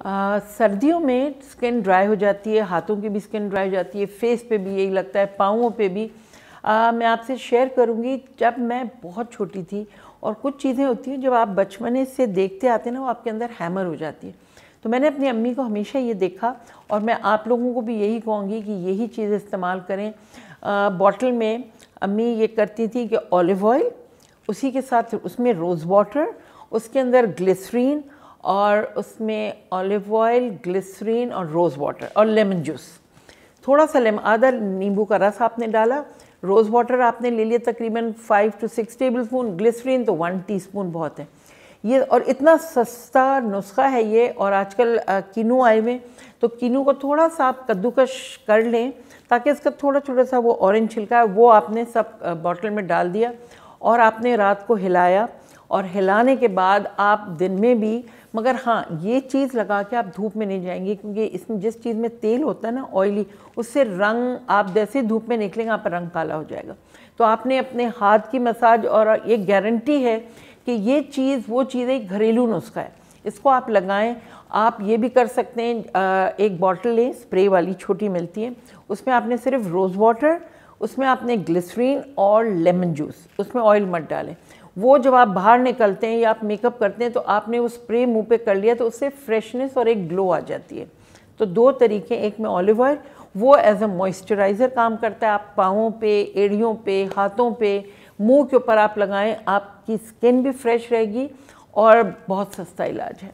आ, सर्दियों में skin dry हो जाती है हाथों की भी स्किन ड्राई हो जाती है फेस पे भी यही लगता है पाँवों पे भी। आ, मैं आपसे शेयर करूँगी जब मैं बहुत छोटी थी और कुछ चीज़ें होती हैं जब आप बचपने से देखते आते हैं ना वो आपके अंदर हैमर हो जाती है। तो मैंने अपनी अम्मी को हमेशा ये देखा और मैं आप लोगों को भी यही कहूँगी कि यही चीज़ इस्तेमाल करें। बॉटल में अम्मी ये करती थी कि ऑलिव ऑयल उसी के साथ उसमें रोज़ वाटर उसके अंदर ग्लिसरीन और उसमें ऑलिव ऑयल ग्लिसरीन और रोज़ वाटर और लेमन जूस थोड़ा सा लेमन आधा नींबू का रस आपने डाला रोज़ वाटर आपने ले लिया तकरीबन five to six tablespoon glycerine तो वन टीस्पून बहुत है। ये और इतना सस्ता नुस्खा है ये, और आजकल किनू आए हुए तो किनू को थोड़ा सा आप कद्दूकश कर लें, ताकि इसका थोड़ा छोटा सा वो ऑरेंज छिलका है, वो आपने सब बॉटल में डाल दिया। और आपने रात को हिलाया और हिलाने के बाद आप दिन में भी, मगर हाँ ये चीज़ लगा के आप धूप में नहीं जाएँगे क्योंकि इसमें जिस चीज़ में तेल होता है ना ऑयली उससे रंग, आप जैसे धूप में निकलेंगे, आप रंग काला हो जाएगा। तो आपने अपने हाथ की मसाज और ये गारंटी है कि ये चीज़, वो चीज़ एक घरेलू नुस्खा है। इसको आप लगाएँ, आप ये भी कर सकते हैं एक बॉटल लें स्प्रे वाली छोटी मिलती है। उसमें आपने सिर्फ़ रोज़ वाटर उसमें आपने ग्लिसरीन और लेमन जूस, उसमें ऑयल मत डालें। वो जब आप बाहर निकलते हैं या आप मेकअप करते हैं तो आपने वो स्प्रे मुँह पे कर लिया तो उससे फ्रेशनेस और एक ग्लो आ जाती है। तो दो तरीके एक में ऑलिव ऑयल वो एज अ मॉइस्चराइज़र काम करता है। आप पाँवों पे, एड़ियों पे, हाथों पे, मुँह के ऊपर आप लगाएँ, आपकी स्किन भी फ्रेश रहेगी और बहुत सस्ता इलाज है।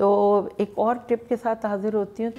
तो एक और टिप के साथ हाजिर होती हूँ।